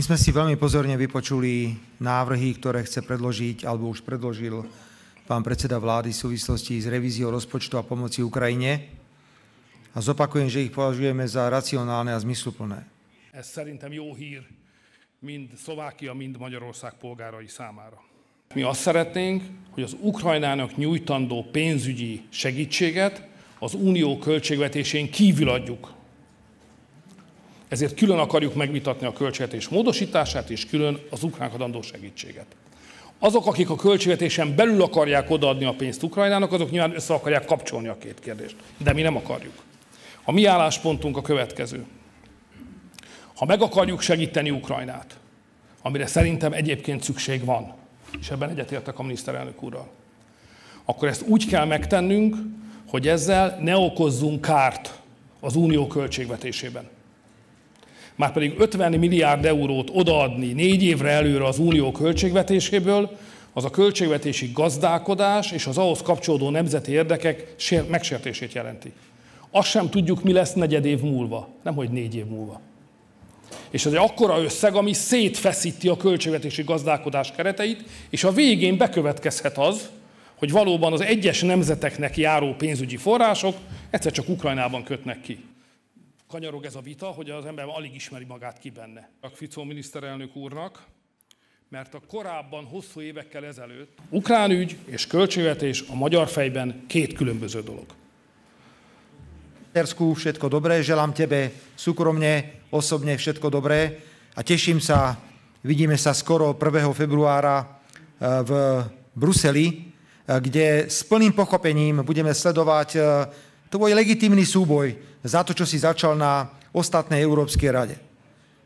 My sme si veľmi pozorne vypočuli návrhy, ktoré chce predložiť, alebo už predložil pán predseda vlády v súvislosti s revíziou rozpočtu a pomoci Ukrajine. A zopakujem, že ich považujeme za racionálne a zmysluplné. Ez szerintem jó hír mind Szlovákia, mind Magyarország polgárai számára. Mi azt szeretnénk, hogy az Ukrajnának nyújtandó pénzügyi segítséget az unió költségvetésén kívül adjuk. Ezért külön akarjuk megvitatni a költségvetés módosítását, és külön az ukrán adandó segítséget. Azok, akik a költségvetésen belül akarják odaadni a pénzt Ukrajnának, azok nyilván össze akarják kapcsolni a két kérdést. De mi nem akarjuk. A mi álláspontunk a következő. Ha meg akarjuk segíteni Ukrajnát, amire szerintem egyébként szükség van, és ebben egyetértek a miniszterelnök úrral, akkor ezt úgy kell megtennünk, hogy ezzel ne okozzunk kárt az unió költségvetésében. Márpedig 50 milliárd eurót odaadni négy évre előre az unió költségvetéséből, az a költségvetési gazdálkodás és az ahhoz kapcsolódó nemzeti érdekek megsértését jelenti. Azt sem tudjuk, mi lesz negyed év múlva, nem hogy négy év múlva. És ez egy akkora összeg, ami szétfeszíti a költségvetési gazdálkodás kereteit, és a végén bekövetkezhet az, hogy valóban az egyes nemzeteknek járó pénzügyi források egyszer csak Ukrajnában kötnek ki. Kanyarog ez a vita, hogy az ember alig ismeri magát ki benne. A Ficó miniszterelnök úrnak, mert a korábban, hosszú évekkel ezelőtt ukrán ügy és költségvetés a magyar fejben két különböző dolog. Tersku všetko dobré, želám tebe súkromne, osobne všetko dobré a teším sa, vidíme sa skoro 1. februára v Bruseli, kde s plným pochopením budeme sledovať tvoj legitímny súboj za to, čo si začal na ostatnej Európskej rade.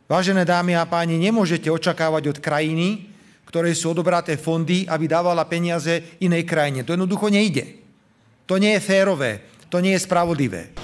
Vážené dámy a páni, nemôžete očakávať od krajiny, ktorej sú odobraté fondy, aby dávala peniaze inej krajine. To jednoducho nejde. To nie je férové, to nie je spravodlivé.